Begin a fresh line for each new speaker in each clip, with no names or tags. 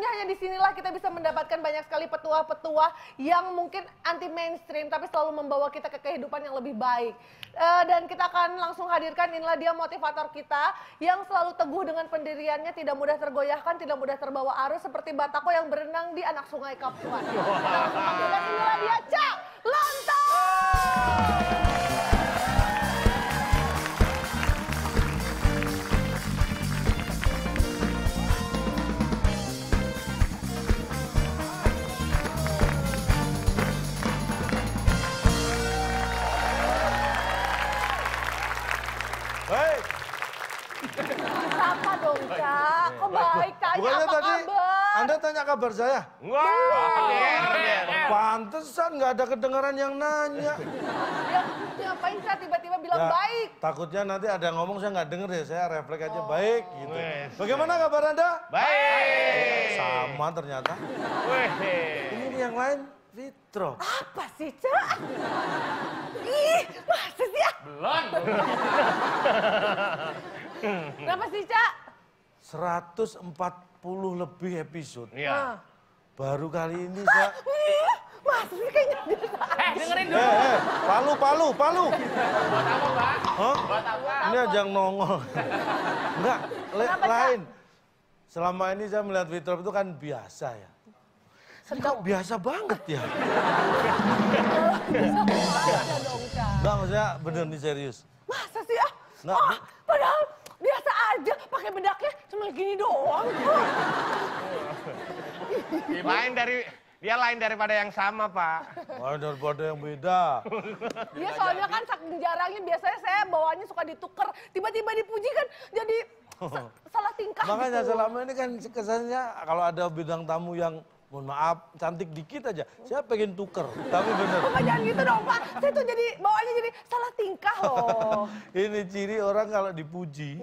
tentunya hanya di sinilah kita bisa mendapatkan banyak sekali petua-petua yang mungkin anti mainstream tapi selalu membawa kita ke kehidupan yang lebih baik. Eh, dan kita akan langsung hadirkan inilah dia motivator kita yang selalu teguh dengan pendiriannya, tidak mudah tergoyahkan, tidak mudah terbawa arus seperti Batako yang berenang di anak sungai Kapuan. Kita langsung panggilkan inilah dia Cak Lontong. Baik tanya
bukannya
apa
tadi
kabar?
Anda tanya kabar saya? Pantesan nggak ada kedengaran yang nanya.
Ya, ngapain Cak tiba-tiba bilang
Ya,
baik?
Takutnya nanti ada yang ngomong saya nggak denger ya, saya refleks aja baik gitu. Bagaimana kabar Anda?
Baik.
Sama ternyata.
Wih.
Ini yang lain Fitro.
Apa sih Cak? Ih, masa sih?
Belum.
Kenapa sih Cak?
140 lebih episode.
Iya.
Baru kali ini saya...
Sih kayaknya.
Eh, dengerin
Eh,
dulu.
eh, palu, palu, palu.
Buat apa, Pak?
Hah?
Buat apa?
Ini aja yang nongol. Enggak, lain. Selama ini saya melihat Fitro itu kan biasa ya. Ini kok biasa banget ya?
Cak?
Enggak, maksudnya bener nih serius.
Masa sih ah? Wah,
bu-
padahal aja pakai bedaknya cuma gini doang.
Lain dari dia lain daripada yang sama, Pak.
Wah, daripada yang beda.
Iya soalnya kan saking jarangnya biasanya saya bawaannya suka dituker. Tiba-tiba dipuji kan jadi sa- salah tingkah
Makanya
gitu.
selama ini kan kesannya kalau ada bidang tamu yang mohon maaf cantik dikit aja, saya pengen tuker. Tapi bener.
Bapak jangan gitu dong Pak. Saya tuh jadi bawaannya jadi salah tingkah loh.
Ini ciri orang kalau dipuji,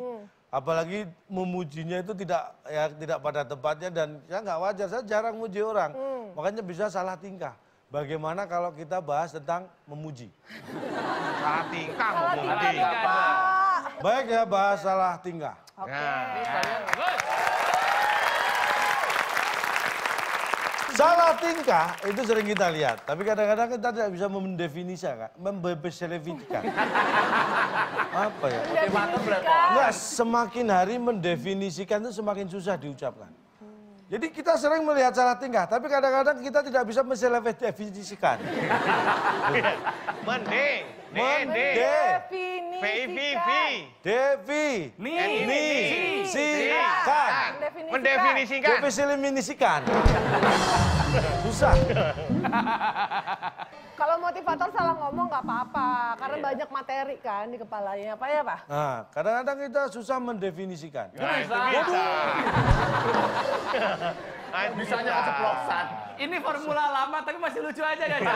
apalagi memujinya itu tidak ya tidak pada tempatnya dan saya nggak wajar. Saya jarang muji orang, makanya bisa salah tingkah. Bagaimana kalau kita bahas tentang memuji?
Salah tingkah
Salah tingkah Pak.
Baik ya bahas salah tingkah.
Oke.
Nah,
Salah tingkah itu sering kita lihat, tapi kadang-kadang kita tidak bisa mendefinisikan, membebeselevikan. Apa ya? Enggak, semakin hari mendefinisikan itu semakin susah diucapkan. Jadi kita sering melihat salah tingkah, tapi kadang-kadang kita tidak bisa mendefinisikan.
Mending.
Mending. Devi,
Ni.
ni, si, kan.
Mendefinisikan.
Mendefinisikan.
Definisikan. Susah.
Kalau motivator salah ngomong nggak apa-apa, karena banyak materi kan di kepalanya. Apa ya Pak?
Nah, kadang-kadang kita susah mendefinisikan.
Nah, itu bisa. Nah,
Bisanya
bisa.
keceplosan. Ini formula lama tapi masih lucu aja kan ya?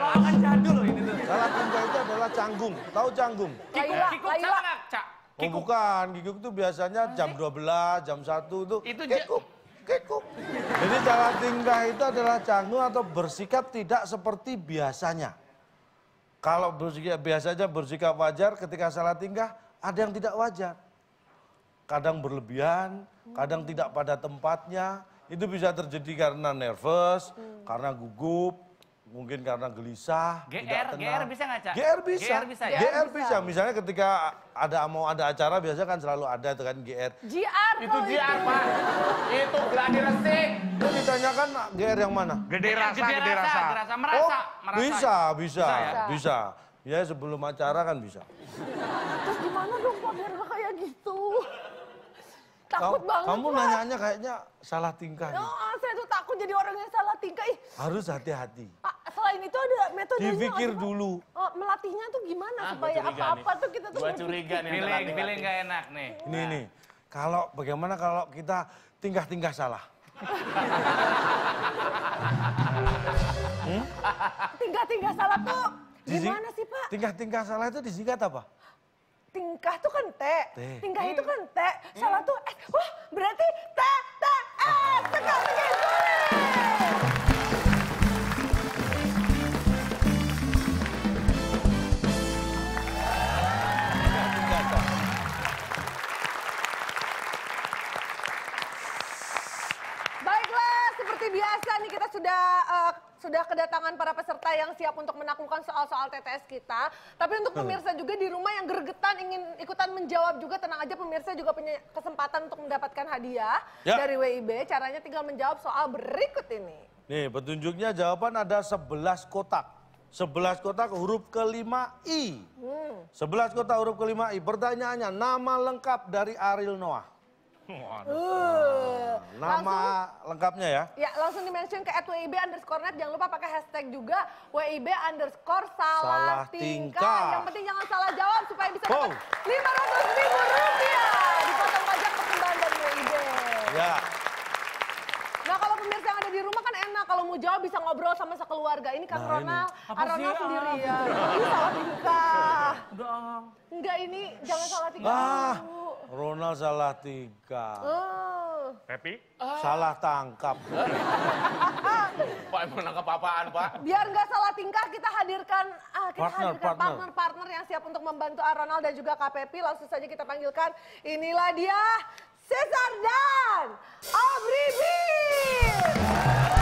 Lawakan jadul loh ini tuh.
Salah tingkah itu adalah canggung. Tahu canggung?
Laila,
Kikuk
Laila.
sama nggak, Cak?
Oh bukan, giguk itu biasanya jam 12, jam 1 itu
Itu
kekuk, kekuk. Jadi cara tingkah itu adalah canggung atau bersikap tidak seperti biasanya. Kalau bersikap biasanya bersikap wajar ketika salah tingkah, ada yang tidak wajar. Kadang berlebihan, kadang tidak pada tempatnya. Itu bisa terjadi karena nervous, karena gugup, mungkin karena gelisah,
GR,
tidak tenang.
GR bisa nggak, Cak?
GR bisa.
GR bisa ya?
GR bisa. Misalnya ketika ada mau ada acara biasanya kan selalu ada itu kan GR.
GR
Itu
kalau
JR, Pak. Itu gladi resik.
Itu ditanyakan GR yang mana?
Gede rasa, gede rasa.
Gede rasa, merasa.
oh,
merasa.
bisa, bisa,
Bisa ya?
bisa. Ya sebelum acara kan bisa.
Terus gimana dong Pak biar nggak kayak gitu? Takut
Kamu-
banget
Kamu
Pak.
nanyanya kayaknya salah tingkah.
Oh, saya tuh takut jadi orang yang salah tingkah. Ih,
Harus hati-hati.
ah, selain itu ada metodenya nggak
Dipikir dulu.
Oh, melatihnya tuh gimana
Ah,
supaya apa-apa tuh kita tuh
Gua curiga nih. Feeling, feeling gak enak nih.
Ini nih. Kalau bagaimana kalau kita tingkah-tingkah salah?
Tingkah-tingkah salah tuh gimana sih Pak?
Tingkah-tingkah salah itu disingkat apa?
tingkah tuh kan T. Tingkah itu hmm. kan T. Hmm. Salah tuh S. Wah berarti T, T, S. Tegak tegak Baiklah, seperti biasa nih kita sudah uh, sudah kedatangan para peserta yang siap untuk menaklukkan soal-soal TTS kita. Tapi untuk pemirsa juga di rumah yang gergetan ingin ikutan menjawab juga tenang aja pemirsa juga punya kesempatan untuk mendapatkan hadiah
Ya.
dari WIB. Caranya tinggal menjawab soal berikut ini.
Nih petunjuknya jawaban ada 11 kotak. 11 kotak huruf kelima I. 11 kotak huruf kelima I. Pertanyaannya nama lengkap dari Ariel Noah.
Uh,
Nama lengkapnya ya.
Ya, langsung di-mention ke @wib underscore net. Jangan lupa pakai hashtag juga WIB underscore salah,
Salah
tingkah.
tingkah.
Yang penting jangan salah jawab supaya bisa
Wow.
dapat 500 ribu rupiah. Dipotong pajak persembahan dari WIB.
Ya.
Nah kalau pemirsa yang ada di rumah kan enak. Kalau mau jawab bisa ngobrol sama sekeluarga. Ini kan
Nah,
Ronald.
Apa
Ah, Ronald
sih,
sendiri
ah?
ya. Ini salah tingkah.
Udah, ah.
Enggak ini jangan salah tingkah
Ah,
dulu.
Ronald salah tingkah.
Eh.
Pepi?
Salah tangkap.
Pak emang nangkap apaan, Pak?
Biar nggak salah tingkah, kita hadirkan ah, kita
Partner,
hadirkan
partner.
partner-partner yang siap untuk membantu Ronald dan juga KPP. Langsung saja kita panggilkan. Inilah dia, Cesar dan Aubrey Beer.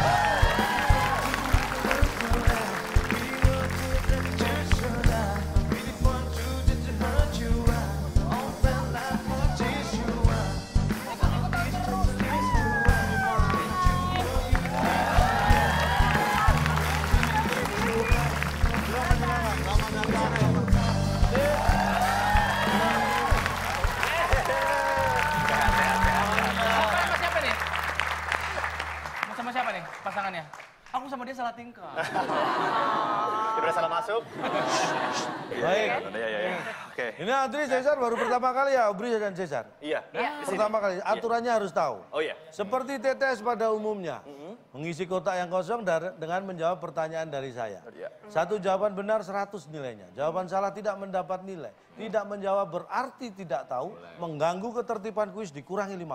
Pasangannya? Aku sama dia salah tingkah.
Udah salah masuk?
Baik.
Iya, iya, iya. Oke.
Ini Andri Cesar baru pertama kali ya, Obri dan Cesar.
Iya.
Pertama kali, aturannya harus tahu.
Oh iya.
Seperti TTS pada umumnya, mengisi kotak yang kosong dengan menjawab pertanyaan dari saya.
Iya.
Satu jawaban benar 100 nilainya. Jawaban salah tidak mendapat nilai. Tidak menjawab berarti tidak tahu, mengganggu ketertiban kuis dikurangi 50.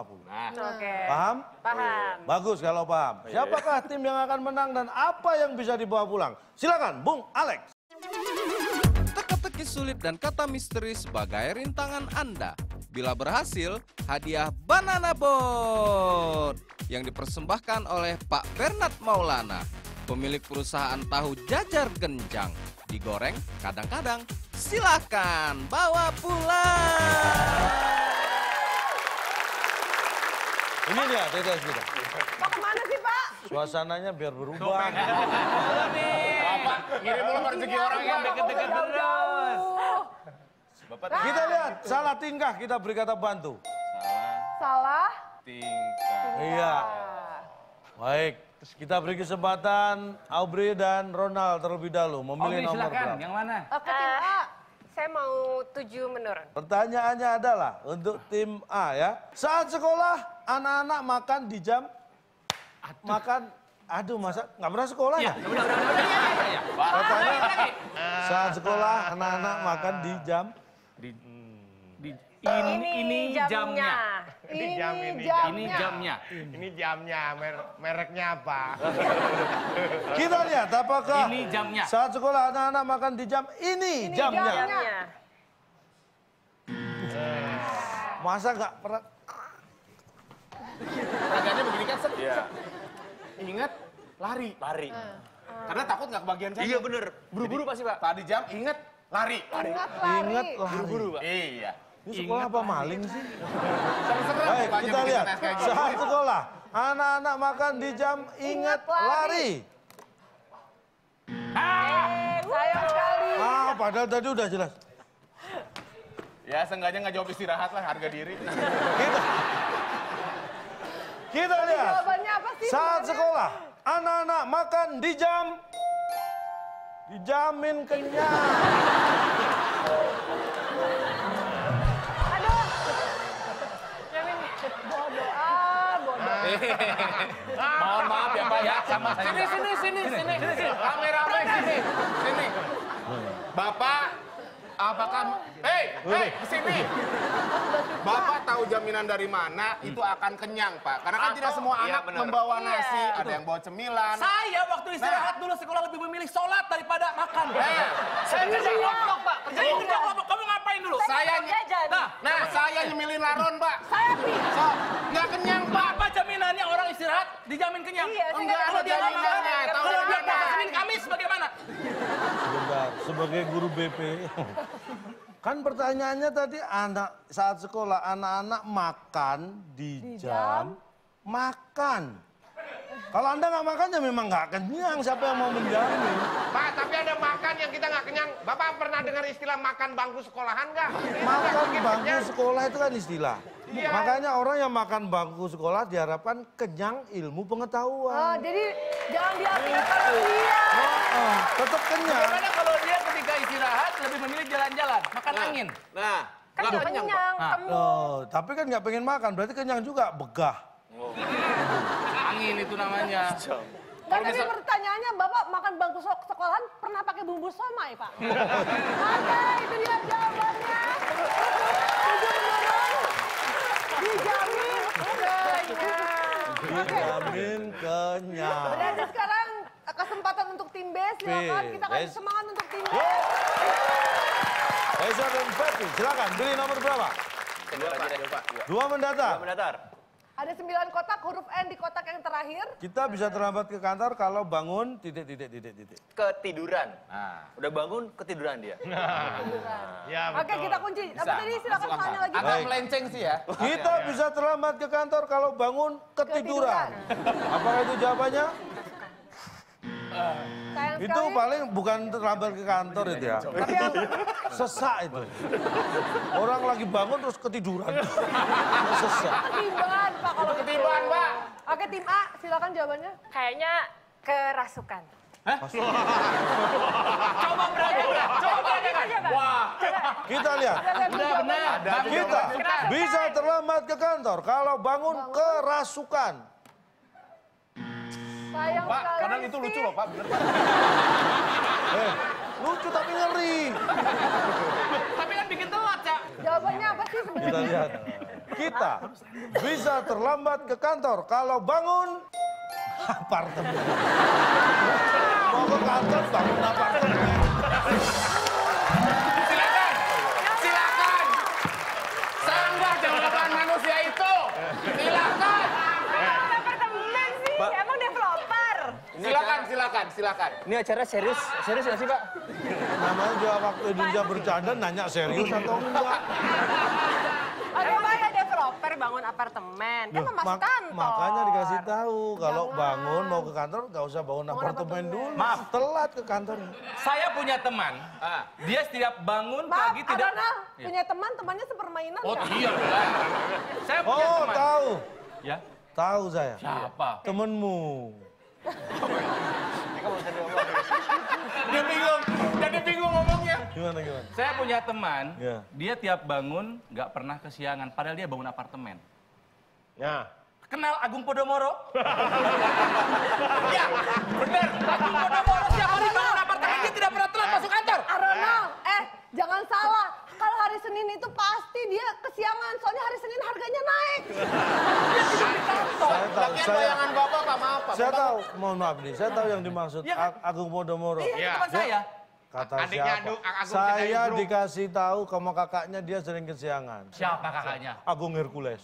Oke.
Paham?
Paham.
Bagus kalau paham. Siapakah tim yang akan menang dan apa yang bisa dibawa pulang? Silakan, Bung Alex.
Teka-teki sulit dan kata misteri sebagai rintangan Anda. Bila berhasil, hadiah Banana Boat yang dipersembahkan oleh Pak Bernard Maulana, pemilik perusahaan tahu jajar genjang. Digoreng kadang-kadang, silahkan bawa pulang.
Ini dia TTS kita.
Mau ke mana sih Pak?
Suasananya biar berubah.
Bapak ngirim mulu rezeki orang ya.
Deket-deket terus.
Bapak
Kita lihat, salah tingkah kita beri kata bantu.
Salah.
Tingkah.
Iya. Baik, kita beri kesempatan Aubrey dan Ronald terlebih dahulu memilih
Oke,
nomor
silakan.
berapa.
Yang mana?
Eh, ke tim A.
Saya mau tujuh menurun.
Pertanyaannya adalah untuk tim A ya. Saat sekolah anak-anak makan di jam makan Aduh masa nggak pernah sekolah ya?
Udah, udah, udah, udah. udah, ya.
Pertanyaan saat sekolah anak-anak makan di jam
Di- Ini, ini jamnya.
Ini jam, ini
jamnya.
Ini jamnya.
Ini jamnya, mer- mereknya apa?
kita lihat apakah
Ini jamnya.
saat sekolah anak-anak makan di jam ini,
Ini
jamnya.
jamnya.
Jamnya.
Masa nggak pernah
Peragaannya begini kan, set.
Iya.
Ingat, lari. Lari.
Ah.
Karena takut nggak kebagian saya. Iya bener. Buru-buru pasti, Pak. Tadi jam, ingat, lari. Lari.
Ingat lari.
ingat lah.
Buru-buru, Pak. Iya.
Ini sekolah apa maling sih? Baik, kita lihat. Saat sekolah, anak-anak makan di jam ingat
lari.
lari.
Sayang sekali.
Ah, padahal tadi udah jelas.
Ya, seenggaknya nggak jawab istirahat lah, harga diri.
Kita, kita lihat.
Jawabannya apa sih?
Saat sekolah, anak-anak makan di jam dijamin kenyang.
Mohon maaf ya, Pak ya.
Sama saya.
Sini, sini, sini, sini. Rame-rame sini. Sini. Bapak, apakah... Hei, hei, sini. Bapak tahu jaminan dari mana itu akan kenyang, Pak. Karena kan tidak semua anak membawa nasi. Ada yang bawa cemilan.
Saya waktu istirahat dulu sekolah lebih memilih sholat daripada makan.
Eh,
Saya kerja kelompok, Pak. Kerja kerja kelompok. Kamu ngapain dulu?
saya...
Jajan.
Nah, saya nyemilin laron, Pak.
Saya pi.
So, nggak kenyang, Pak.
Apa jaminannya istirahat, dijamin kenyang.
Iya,
Enggak
nggak
Kalau
ada
dia nggak makan, kalau dia puasa Senin Kamis bagaimana?
Sebentar, sebagai guru BP. Kan pertanyaannya tadi anak saat sekolah anak-anak makan di,
Di
jam, makan. Kalau anda nggak makan ya memang nggak kenyang. Siapa yang mau menjamin?
Pak, tapi ada makan yang kita nggak kenyang. Bapak pernah dengar istilah makan bangku sekolahan nggak?
Makan bangku
kenyang.
sekolah itu kan istilah.
Iya.
Makanya orang yang makan bangku sekolah diharapkan kenyang ilmu
Oh,
pengetahuan.
jadi jangan diartikan kalau dia.
Oh, tetap kenyang.
Bagaimana kalau dia ketika istirahat lebih memilih jalan-jalan, makan angin?
Nah,
Kan
kenyang,
kenyang, kamu.
Oh, tapi kan nggak pengen makan, berarti kenyang juga, begah.
Angin itu namanya.
Nggak, tapi pertanyaannya, Bapak makan bangku sek- sekolahan pernah pakai bumbu somai, Pak? Oke, itu dia jawabannya. Tujuh menurun. Dijamin
Dijamin kenyang.
berarti sekarang eh, kesempatan untuk tim B, silakan. Kita kasih semangat untuk tim B.
Esa dan Pepi, silakan pilih nomor berapa? Dua mendatar.
Ada sembilan kotak, huruf N di kotak yang terakhir.
Kita bisa terlambat ke kantor kalau bangun titik titik titik titik.
ketiduran. Udah bangun ketiduran dia.
Ya,
Oke, kita kunci. Apa tadi silakan soalnya lagi.
agak melenceng sih ya.
Kita bisa terlambat ke kantor kalau bangun ketiduran. Apakah itu jawabannya?
Sayang
Itu
sekali.
paling bukan terlambat ke kantor itu ya.
Tapi yang
Sesak itu. Orang lagi bangun terus ketiduran. Sesak.
ketimbang, Pak. Kalau
Ketiban, Pak.
Oke, tim A, silakan jawabannya.
Kayaknya kerasukan.
Coba berani, coba berani? Wah,
Kita lihat.
udah benar.
Kita bisa terlambat ke kantor kalau bangun kerasukan.
Sayang
Pak,
sekali.
kadang itu lucu loh, Pak. Bener, Pak.
Eh, lucu tapi ngeri.
Tapi kan bikin telat, Cak.
Jawabannya apa sih
Kita
sebenarnya?
lihat. Kita bisa terlambat ke kantor kalau bangun apartemen. Mau ke kantor bangun apartemen.
Silakan, silakan. Sanggah jawaban manusia itu. Silakan.
Kenapa apartemen sih? Emang developer.
Silakan, silakan.
Ini acara serius, serius nggak sih Pak?
Namanya juga waktu Indonesia bercanda nanya serius atau enggak.
Oke, Pak, ada developer bangun apartemen. Kan mau masuk
mak-
kantor.
makanya dikasih tahu kalau
Jangan.
bangun mau ke kantor nggak usah bangun
Bangun
apartemen
apartemen.
dulu.
Maaf.
Telat ke kantornya.
Saya punya teman,
Ah.
dia setiap bangun
Maaf,
pagi tidak...
Arona punya teman, temannya sepermainan
Oh
nggak?
iya. Saya punya
Oh
teman.
tahu,
Ya,
tahu saya.
siapa?
Temenmu.
Dia bingung, jadi bingung ngomongnya.
Gimana gimana?
Saya punya teman,
Ya.
dia tiap bangun nggak pernah kesiangan, padahal dia bangun apartemen.
Ya.
Kenal Agung Podomoro? ya, benar. Agung Podomoro setiap hari bangun apartemen, dia tidak pernah telat masuk kantor.
Arona, eh jangan salah. Hari Senin itu pasti dia kesiangan, soalnya hari Senin harganya naik.
Saya tahu, saya,
bayangan Bapak sama apa?
saya tahu, mohon maaf nih, saya tahu yang dimaksud
Iya kan?
Agung Podomoro.
Iya,
Iya.
teman saya.
Kata
Adiknya
siapa?
Agung
Saya dikasih tahu sama kakaknya dia sering kesiangan.
Siapa kakaknya?
Agung Hercules.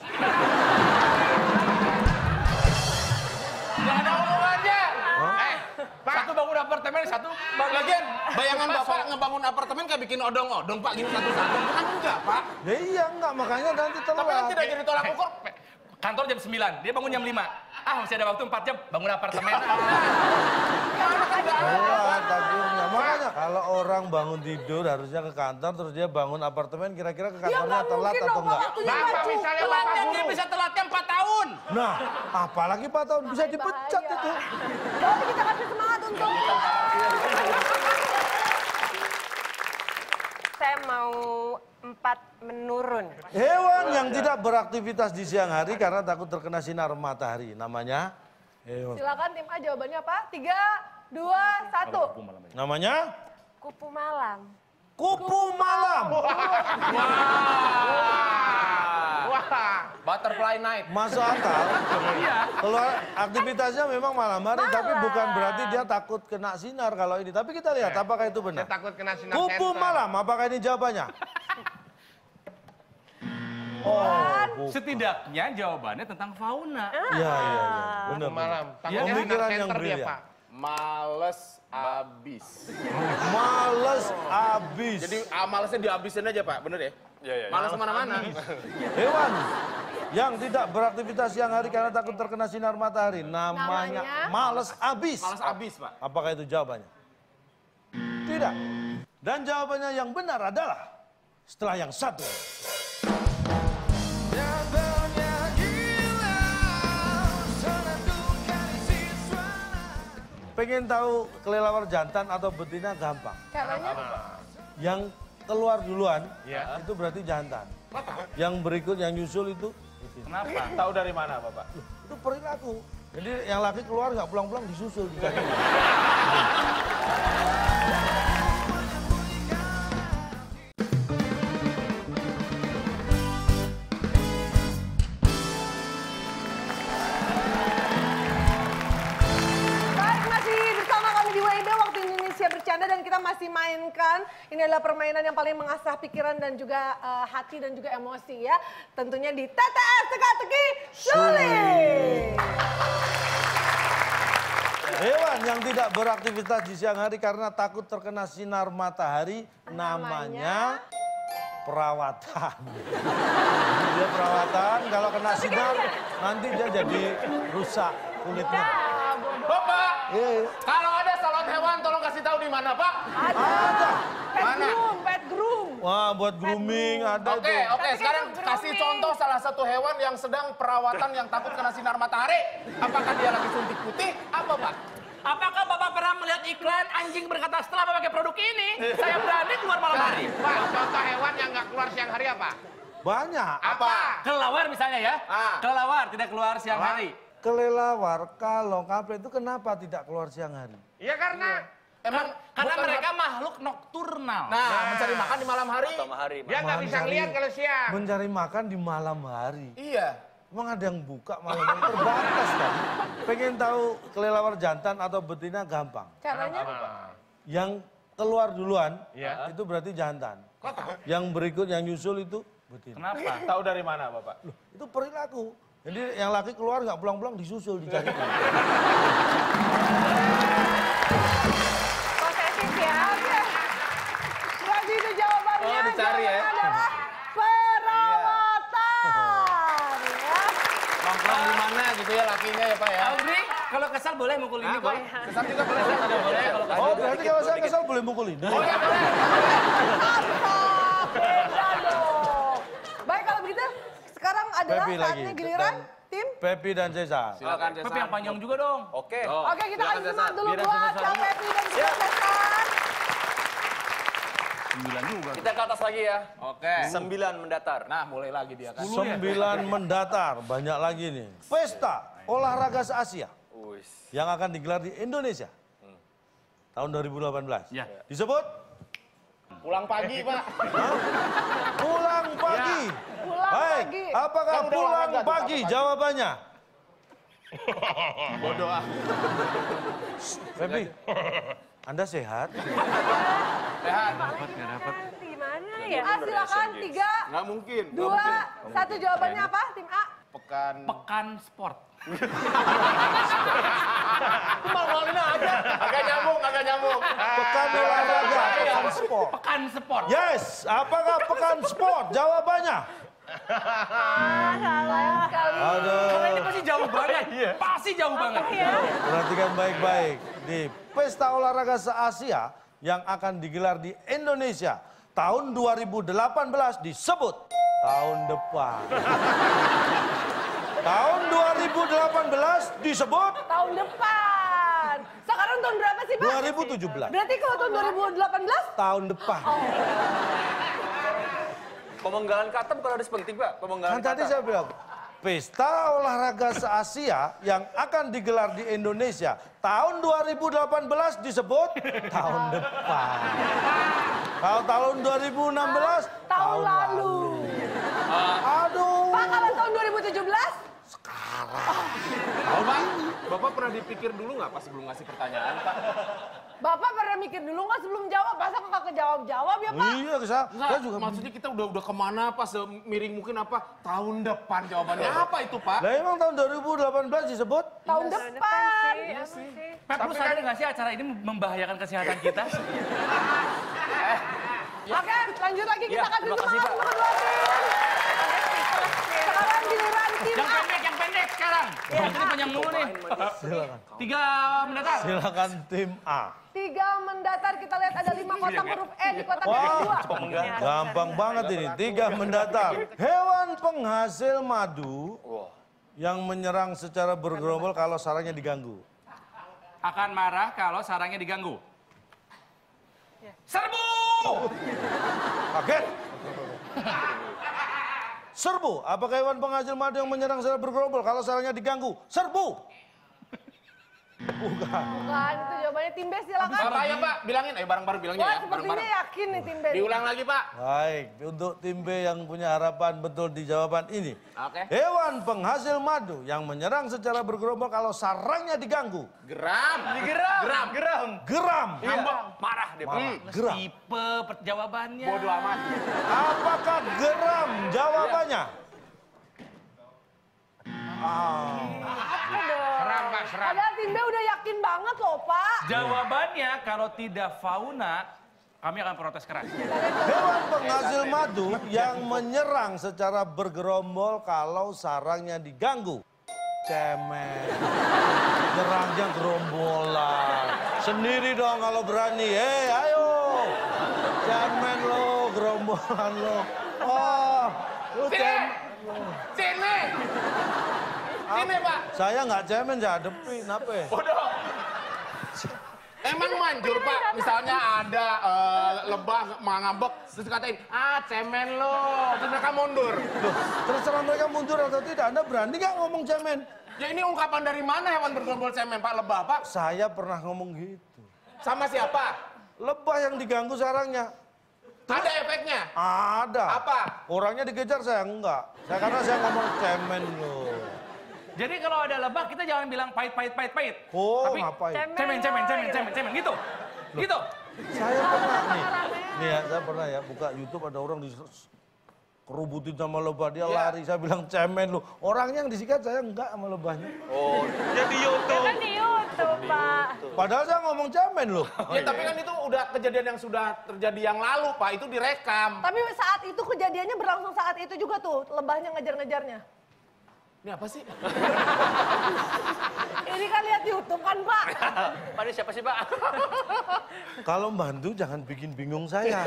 Gak ada
Pak.
Satu bangun apartemen, satu bangun
Lagian bayangan Bapak ngebangun apartemen kayak bikin odong-odong, Pak. Gini satu-satu. Kan enggak, Pak.
Ya iya enggak, makanya nanti
Tapi kan
telat.
tidak jadi tolak ukur.
Kantor jam 9, dia bangun jam 5. Ah, masih ada waktu 4 jam, bangun apartemen.
Telat akhirnya. Makanya kalau orang bangun tidur harusnya ke kantor terus dia bangun apartemen kira-kira ke
Ya
kantornya
nggak
telat
mungkin
atau enggak?
Bapak
maju.
misalnya Bapak
Telatnya dia
guru.
bisa telatnya 4 tahun.
Nah, apalagi 4 tahun bisa dipecat itu.
Jadi kita kasih semangat untuk
Saya mau empat menurun.
Hewan yang tidak beraktivitas di siang hari karena takut terkena sinar matahari. Namanya hewan.
silakan tim A jawabannya apa? Tiga, dua, satu.
Namanya
Kupu malam.
kupu malam.
Wah.
Butterfly night.
Masuk akal. Keluar aktivitasnya memang malam hari, tapi bukan berarti dia takut kena sinar kalau ini. Tapi kita lihat apakah itu
Saya
benar.
takut kena sinar
Kupu
center.
malam, apakah ini jawabannya? Oh, bukan.
Setidaknya jawabannya tentang fauna.
Iya, iya, iya. Benar.
Malam.
benar.
Takutnya
Pemikiran yang
center dia,
brilian.
Pak.
Males abis.
Males abis.
Jadi ah, malesnya dihabisin aja pak, bener ya? Iya, iya. Males ke mana-mana.
Hewan yang tidak beraktivitas siang hari karena takut terkena sinar matahari namanya,
Namanya?
males abis.
Males abis pak.
Apakah itu jawabannya? Tidak. Dan jawabannya yang benar adalah setelah yang satu. Pengen tahu kelelawar jantan atau betina gampang.
Caranya?
Yang keluar duluan
Ya.
itu berarti jantan. Yang berikut yang nyusul itu betina.
Kenapa?
Tahu dari mana bapak?
itu perilaku. Jadi yang laki keluar nggak pulang-pulang disusul di
Indonesia Bercanda dan kita masih mainkan. Ini adalah permainan yang paling mengasah pikiran dan juga eh, hati dan juga emosi ya. Tentunya di TTS Teka-Teki Sulit.
Hewan yang tidak beraktivitas di siang hari karena takut terkena sinar matahari namanya perawatan. dia perawatan, kalau kena sinar nanti dia jadi rusak kulitnya.
Bapak,
Iya, iya.
kalau ada salon hewan tolong kasih tahu di mana pak?
Ada.
Pet
Mana?
groom, pet groom.
Wah, buat grooming ada
Oke,
tuh.
oke. Sekarang kasih contoh salah satu hewan yang sedang perawatan yang takut kena sinar matahari. Apakah dia lagi suntik putih? Apa pak?
Apakah Bapak pernah melihat iklan anjing berkata setelah memakai produk ini, saya berani keluar malam hari?
Pak, contoh hewan yang nggak keluar siang hari apa?
Banyak.
Apa?
Kelelawar misalnya ya.
Ah.
Kelelawar tidak keluar siang hari.
Kelelawar, kalau kampret itu kenapa tidak keluar siang hari?
Ya karena
Emang
Karena
bukan-
mereka makhluk nokturnal.
Nah, mencari makan di malam hari.
Atau hari.
dia nggak bisa
Mencari-
ngeliat kalau siang.
Mencari makan di malam hari.
Iya.
Emang ada yang buka malam hari? Terbatas kan? Pengen tahu kelelawar jantan atau betina gampang.
Caranya?
Yang keluar duluan
Iya.
itu berarti jantan. Yang berikut yang nyusul itu betina.
Kenapa?
Tahu dari mana bapak?
Loh, itu perilaku. Jadi yang laki keluar nggak pulang-pulang disusul dicari. lagi.
giliran tim.
Pepi dan Cesar.
Silakan
Tapi yang panjang juga dong.
Oke.
Oke kita kasih semangat
Cesar.
dulu
Biar
buat
Cesar dulu.
Pepi dan juga Cesar.
Sembilan juga.
Kita ke atas lagi ya.
Oke.
Sembilan mendatar.
Nah mulai lagi dia kan.
Sembilan mendatar, banyak lagi nih. Pesta olahraga se-Asia
Wis.
yang akan digelar di Indonesia tahun 2018.
Ya.
Disebut
Pulang pagi pak.
pulang pagi.
Pulang
Baik,
pagi.
apakah pulang pagi?
pagi.
Jawabannya.
Bodoh ah.
Pepi, Anda sehat?
Sehat.
Gimana ya?
Ah silakan tiga,
Nggak mungkin. nggak
dua,
mungkin.
satu jawabannya apa tim A?
Pekan.
Pekan sport.
Malu-maluin aja. Agak nyambung, agak nyambung.
Pekan olahraga, pekan sport.
Pekan sport.
Yes, apakah pekan sport? Jawabannya.
Sayang sekali.
Karena ini
Aduh,
pasti jauh banget. Pasti jauh banget.
perhatikan baik-baik. Di pesta olahraga se-Asia yang akan digelar di Indonesia tahun 2018 disebut tahun depan. tahun 2018 disebut
Tahun depan. Sekarang tahun berapa sih Pak?
2017.
Berarti kalau tahun 2018
Tahun depan.
Pemenggalan kata bukan harus penting pak. Pemenggalan
Kan tadi saya bilang, pesta olahraga se-Asia yang akan digelar di Indonesia tahun 2018 disebut tahun depan. Kalau tahun 2016
tahun lalu.
Aduh.
Pak kalau tahun 2017
Sekarang. parah.
Bapak, Bapak pernah dipikir dulu nggak pas sebelum ngasih pertanyaan, Pak?
Bapak pernah mikir dulu nggak sebelum jawab? Masa nggak kejawab-jawab ya Pak?
Iya,
Enggak,
saya juga
maksudnya kita udah udah ke mana Pak? Semiring mungkin apa? Tahun depan jawabannya apa itu Pak?
Lah emang tahun 2018 disebut?
Tahun depan.
Pep, lu sadar nggak sih acara ini membahayakan kesehatan kita?
Oke, lanjut lagi kita
Iya,
kasih
terima kasih,
semangat
Pak.
untuk kedua tim. Sekarang giliran tim
yang
A.
pendek, yang pendek sekarang. Yang ini panjang mulu nih.
Silakan.
Tiga mendatar.
Silakan tim A.
Tiga mendatar kita lihat ada lima kotak huruf E di kotak kedua.
Wah, gampang banget ini. Tiga mendatar. Hewan penghasil madu yang menyerang secara bergerombol kalau sarangnya diganggu.
Akan marah kalau sarangnya diganggu. Serbu!
Kaget. Serbu. Apakah hewan penghasil madu yang menyerang secara bergerombol kalau sarangnya diganggu? Serbu. Bukan.
Bukan, itu jawabannya tim B silakan.
Bapak ya Pak, bilangin. Ayo bareng-bareng bilangnya
Wah,
ya.
sepertinya yakin nih tim B.
Diulang lagi Pak.
Baik, untuk tim B yang punya harapan betul di jawaban ini.
Oke.
Hewan penghasil madu yang menyerang secara bergerombol kalau sarangnya diganggu.
Geram. Geram. Geram. Geram.
Geram.
Ngambek. Marah dia.
Marah.
Hmm.
Geram.
Tipe jawabannya.
Bodoh amat.
Apakah geram jawabannya? Ah,
Seram Pak, seram.
Padahal B udah yakin banget loh Pak.
Jawabannya kalau tidak fauna, kami akan protes keras.
hewan penghasil madu yang menyerang secara bergerombol kalau sarangnya diganggu. Cemen. Nyerangnya gerombolan. Sendiri dong kalau berani. Hei, ayo. Cemen lo, gerombolan lo. Oh, lu cemen.
Sini. Sini Pak.
Saya nggak cemen, hadepin. Apa ya?
Bodoh. Emang manjur Pak, misalnya ada eh, lebah ngambek, terus katain, ah cemen lo, terus mereka mundur.
Loh, terserah mereka mundur atau tidak. Anda berani nggak ngomong cemen?
Ya ini ungkapan dari mana hewan bergerombol cemen Pak? Lebah Pak?
Saya pernah ngomong gitu.
Sama siapa?
Lebah yang diganggu sarangnya.
Ada efeknya?
Ada.
Apa?
Orangnya dikejar saya enggak. Saya karena saya ngomong cemen loh.
Jadi kalau ada lebah kita jangan bilang pahit pahit pahit pahit.
Oh,
Tapi
ngapain?
cemen cemen cemen cemen cemen gitu. Gitu.
Saya pernah nih. Nih ya, saya pernah ya buka YouTube ada orang di kerubutin sama lebah dia
Iya.
lari. Saya bilang cemen lu. Orangnya yang disikat saya enggak sama lebahnya.
Oh,
Kan di YouTube, Pak.
Padahal saya ngomong cemen loh.
Ya tapi kan itu udah kejadian yang sudah terjadi yang lalu Pak, itu direkam.
Tapi saat itu kejadiannya berlangsung saat itu juga tuh, lebahnya ngejar-ngejarnya.
Ini apa sih?
Ini kan lihat YouTube kan Pak.
Pak ini siapa sih Pak?
Kalau bantu jangan bikin bingung saya.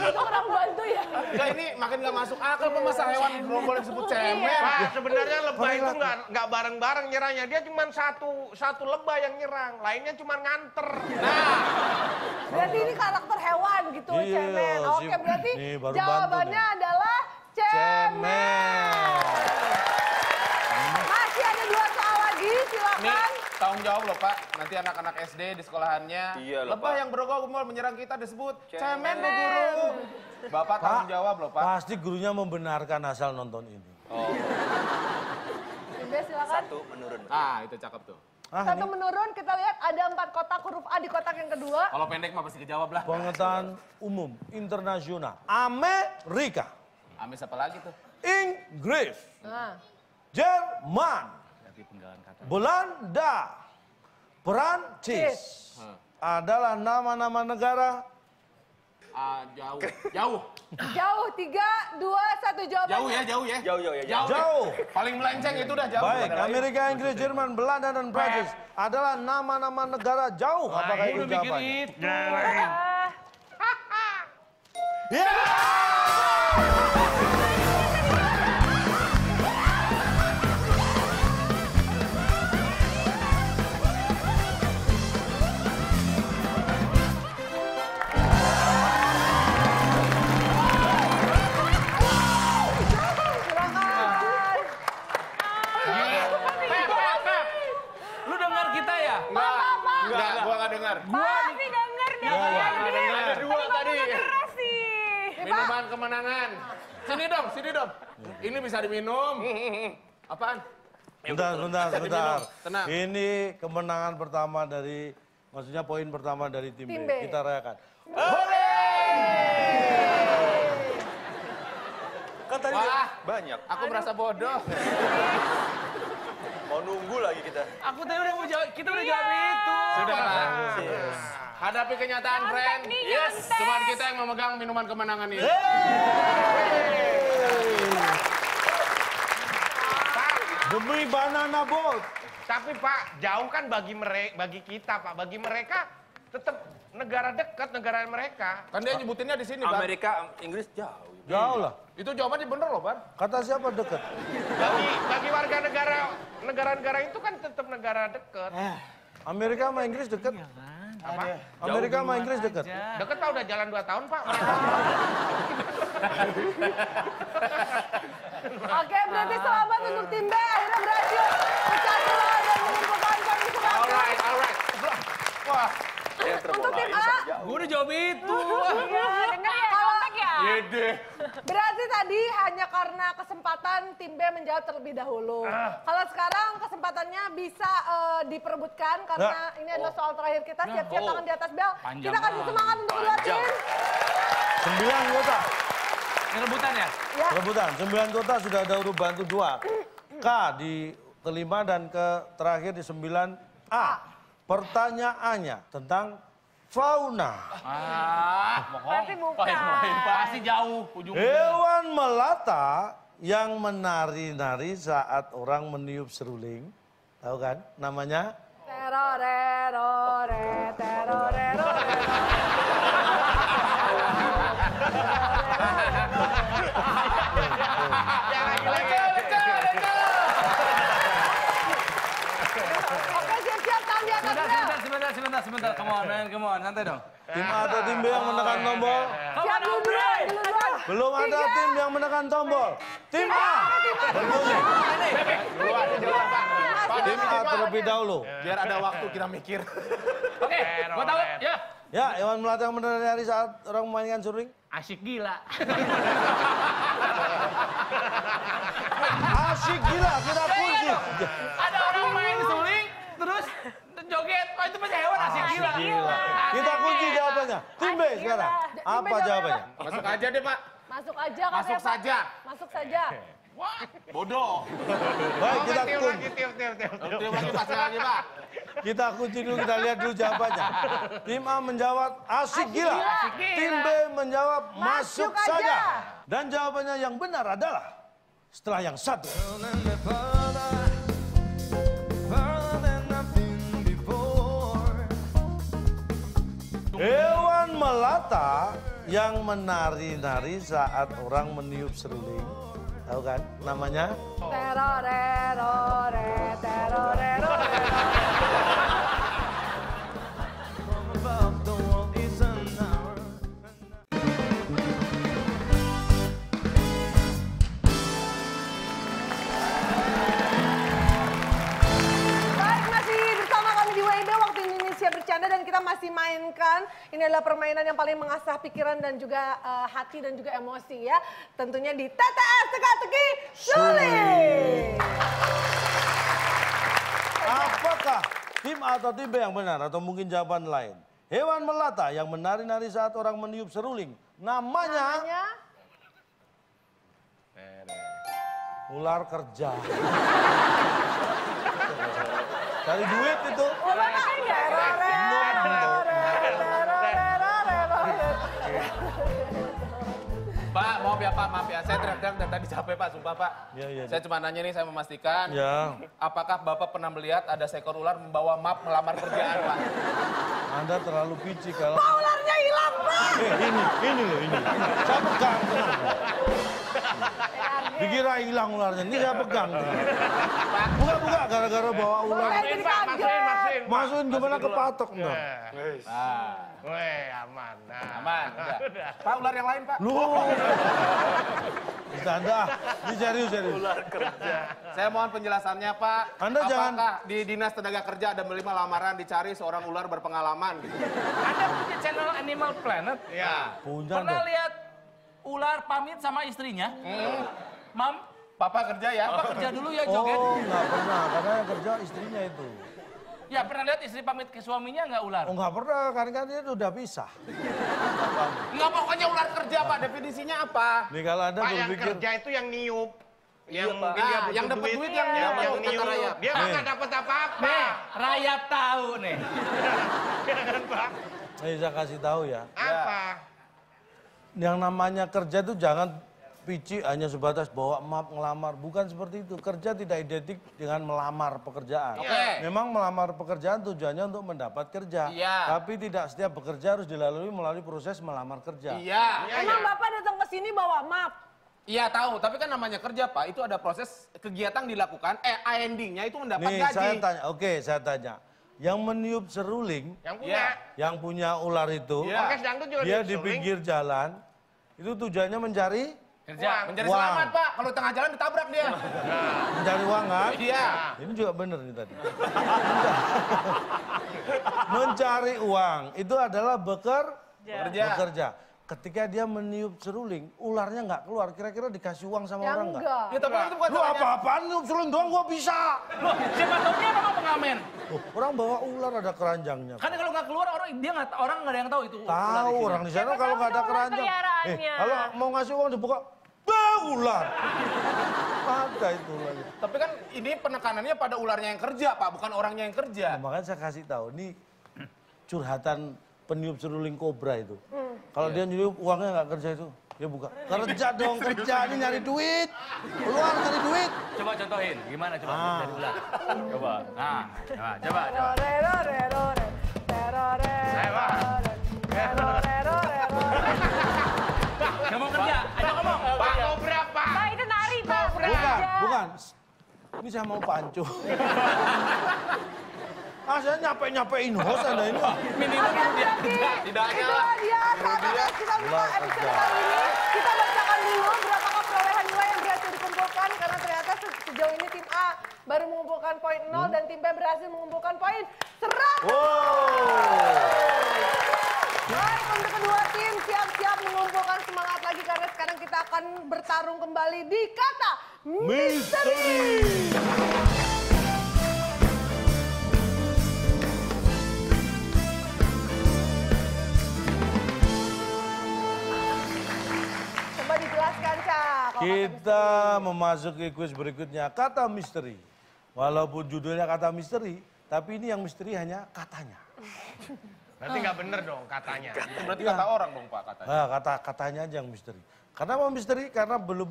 Itu orang bantu ya.
Enggak ini makin nggak masuk akal Pak, masa hewan bergerombol disebut cemen.
Pak, sebenarnya lebah itu
Perilaku.
nggak nggak bareng-bareng nyerangnya. Dia cuma satu satu lebah yang nyerang, lainnya cuma nganter.
Nah,
Berarti ini karakter hewan gitu,
Iya,
cemen. Oke, berarti jawabannya
nih.
adalah cemen.
Cemen.
Masih ada dua soal lagi,
ini
silakan.
tanggung jawab loh Pak. Nanti anak-anak SD di sekolahannya.
Iya loh,
Lebah
Pak.
yang bergerombol menyerang kita disebut cemen,
Cemen.
Bu Guru. Bapak tanggung jawab loh Pak.
Pasti gurunya membenarkan asal nonton ini.
Tim B silakan.
Satu menurun.
Ah, itu cakep tuh.
Ah,
Satu
ini
menurun, kita lihat ada empat kotak huruf A di kotak yang kedua.
Kalau pendek mah pasti kejawab lah.
pengetahuan umum internasional. Amerika,
Amis apa lagi tuh?
Inggris,
Nah,
Jerman, Belanda, Perancis adalah nama-nama negara
Ah, jauh. Jauh.
jauh, tiga, dua, satu jawaban.
Jauh ya, jauh ya.
Jauh, jauh, ya,
Jauh.
Jauh.
Paling melenceng itu dah jauh.
Baik. Amerika, Inggris, Jerman, Belanda, dan Prancis adalah nama-nama negara jauh. Apakah itu
Udah
jawabannya? Ya!
Silakan.
Sini dong, sini dong. Ini bisa diminum. Apaan?
Bentar, bentar, bentar.
Tenang.
Ini kemenangan pertama dari, maksudnya poin pertama dari tim,
Tim
B.
B.
Kita rayakan.
Kan tadi
Wah.
banyak.
Aku merasa bodoh.
Mau nunggu lagi kita.
Aku tadi udah mau jawab, kita udah jawab itu.
Sudahlah. Hadapi kenyataan, friend.
nih,
Yes. Cuman kita yang memegang minuman kemenangan ini.
Pak,
Demi banana boat.
tapi Pak, jauh kan bagi mereka, bagi kita Pak, bagi mereka tetap negara dekat negara mereka.
Kan dia nyebutinnya di sini, Ban.
Amerika, Inggris jauh.
Jauh lah.
Itu jawabannya bener loh, Ban.
Kata siapa deket?
Bagi bagi warga negara negara-negara itu kan tetap negara dekat.
Amerika sama Inggris deket.
Apa?
Amerika sama Inggris deket.
Deket Pak udah jalan 2 tahun Pak.
Oke, berarti selamat untuk tim B. Akhirnya berhasil pecah telur dan mengumpulkan kami semangat.
alright, alright. Wah,
Untuk tim A,
Gue udah jawab itu.
Iya, ya, kontak ya.
Yede.
berarti tadi hanya karena kesempatan tim B menjawab terlebih dahulu. Kalau sekarang kesempatannya bisa eh, diperebutkan karena ini adalah soal terakhir kita. Siap-siap tangan di atas bel.
Panjang
Kita kasih semangat untuk kedua tim.
Sembilan kota.
Ini rebutan ya?
Ya.
Rebutan. Sembilan kota sudah ada huruf bantu dua. K di kelima dan ke terakhir di sembilan A. Pertanyaannya tentang fauna.
Ah, bohong.
Berarti bukan.
Pasti jauh ujung.
Hewan melata yang menari-nari saat orang meniup seruling. Tahu kan namanya?
Sebentar. Come on. Santai dong.
Tim A atau tim B yang menekan tombol?
Siap.
Belum ada tim yang menekan tombol. Tim A berbunyi. Tim A terlebih dahulu.
Biar ada waktu kita mikir.
Oke, gua tahu. Ya.
Ya, hewan melata yang menari saat orang memainkan seruling.
Asyik gila.
Asik gila, kita kunci.
Ada orang main suling, terus joget. Oh, itu asyik gila.
Kita kunci jawabannya. Tim B sekarang. Apa jawabannya?
Masuk aja deh, Pak.
Masuk aja katanya,
Masuk saja.
Masuk saja.
Bodoh.
Baik, kita
tiup
kunci.
lagi, tiup, tiup, tiup.
Tiup lagi, Pak. lagi, Pak.
Kita kunci dulu, kita lihat dulu jawabannya. Tim A menjawab asik gila. Tim B menjawab masuk,
Masuk aja.
saja. Dan jawabannya yang benar adalah setelah yang satu. Hewan melata yang menari-nari saat orang meniup seruling. Tahu kan namanya?
Terorerore. Baik, Ini adalah permainan yang paling mengasah pikiran dan juga eh, hati dan juga emosi ya. Tentunya di TTS Teka-Teki Sulit.
Apakah tim A atau tim B yang benar atau mungkin jawaban lain? Hewan melata yang menari-nari saat orang meniup seruling. Namanya,
Namanya
ular kerja. Cari duit itu.
Pak, maaf ya Pak, maaf ya. Saya teriak-teriak dan tadi capek Pak, sumpah Pak.
Iya, iya.
Saya cuma nanya nih, saya memastikan.
Ya,
Apakah Bapak pernah melihat ada seekor ular membawa map melamar kerjaan, Pak?
Anda terlalu pici kalau...
Ularnya hilang, Pak.
Eh, ini, ini loh, ini. Saya pegang, tenang. Dikira hilang ularnya, ini saya pegang. Buka-buka gara-gara bawa ular.
Jadi
Pak, masukin, masukin.
Masukin gimana kepatok, no?
Nah,
Weh, aman. Nah.
aman. Udah. Pak, ular yang lain, Pak.
Lu. Bercanda. Ini serius, serius.
Saya mohon penjelasannya, Pak.
Anda
Apakah
jangan-
di Dinas Tenaga Kerja ada menerima lamaran dicari seorang ular berpengalaman gitu?
Anda punya channel Animal Planet?
Ya.
Punya
Pernah
dong.
lihat ular pamit sama istrinya. Mam,
Papa kerja ya.
Papa kerja dulu ya joget.
Oh, nggak pernah, karena yang kerja istrinya itu.
Ya pernah lihat istri pamit ke suaminya nggak ular?
Oh, nggak pernah, kan kan dia udah pisah.
Enggak pokoknya ular kerja, Pak. Definisinya apa?
Nih kalau Anda
Pak yang kerja itu yang niup. Yang
Pak.
mungkin dia
Ah, yang dapat duit yang
yang,
niup,
yang
kata
niup.
Rayap.
Dia nggak dapat apa-apa.
Nih, rayap tahu nih.
Pak.
Nih, saya kasih tahu ya.
Apa?
Yang namanya kerja itu jangan pici hanya sebatas bawa map ngelamar. Bukan seperti itu. Kerja tidak identik dengan melamar pekerjaan.
Oke.
Memang melamar pekerjaan tujuannya untuk mendapat kerja.
Iya.
Tapi tidak setiap bekerja harus dilalui melalui proses melamar kerja.
Iya.
Iya,
Emang
iya.
Bapak datang ke sini bawa map?
Iya tahu, tapi kan namanya kerja Pak, itu ada proses kegiatan dilakukan, eh endingnya itu mendapat
Nih
gaji.
saya tanya, oke saya tanya. Yang meniup seruling,
Yang punya.
Iya.
yang punya ular itu,
Iya.
Dangdut juga
dia di pinggir jalan, itu tujuannya mencari
Kerja.
Uang.
Mencari
Uang.
selamat Pak, kalau tengah jalan ditabrak dia.
mencari uang kan?
Iya.
Ini juga benar nih tadi. Mencari uang itu adalah beker,
Kerja.
bekerja. Ketika dia meniup seruling, ularnya nggak keluar. Kira-kira dikasih uang sama
Ya
orang nggak?
enggak.
Ya tapi kan itu bukan
Lu apa-apaan niup seruling doang gua bisa.
Loh, siapa tahu dia memang pengamen.
Oh, orang bawa ular ada keranjangnya.
Kan kalau nggak keluar orang dia nggak orang nggak ada yang tahu itu.
Tahu orang di sana kalau nggak ada keranjang. Eh, kalau mau ngasih uang dibuka, bah ular. Ada itu ularnya.
Tapi kan ini penekanannya pada ularnya yang kerja Pak, bukan orangnya yang kerja.
Nah, makanya saya kasih tahu, ini curhatan peniup seruling kobra itu. Kalau dia niup uangnya nggak kerja itu, dia buka. Kerja dong, kerja ini nyari duit. Keluar nyari duit.
Coba contohin, gimana coba
Ah.
dari ular. Coba. Nah, coba, coba, coba.
Terorerorore.
Nggak mau kerja, ayo ngomong.
Pak mau berapa?
Pak itu nari Pak.
Bukan, bukan. Ini saya mau pancu. ah, saya nyape-nyapein host anda ini.
Minimal dia
Tidak ada.
Itulah dia sahabat kita buka episode kali ini. Kita bacakan dulu berapakah perolehan nilai yang berhasil dikumpulkan karena ternyata se- sejauh ini tim A baru mengumpulkan poin 0 dan tim B berhasil mengumpulkan poin 100. Baik, untuk kedua tim siap-siap mengumpulkan semangat lagi karena sekarang kita akan bertarung kembali di kata misteri. Coba
Kita memasuki kuis berikutnya, kata misteri. Walaupun judulnya kata misteri, tapi ini yang misteri hanya katanya.
Nanti nggak bener dong katanya.
Berarti kata orang dong Pak katanya.
Nah, kata katanya aja yang misteri. Kenapa misteri? Karena belum